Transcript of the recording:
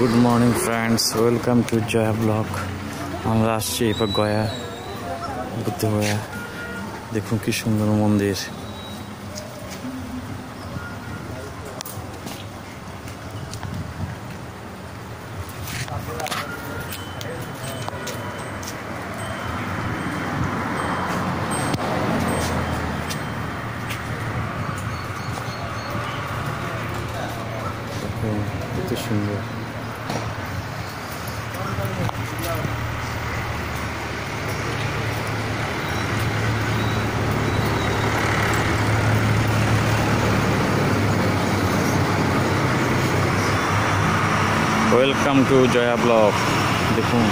Good morning friends welcome to Jaya blog আমরা আসছি এবার গয়া, বুদ্ধ গয়া। দেখুন কি সুন্দর মন্দির। কত সুন্দর। ওয়েলকাম টু জয়া ব্লগ দেখুন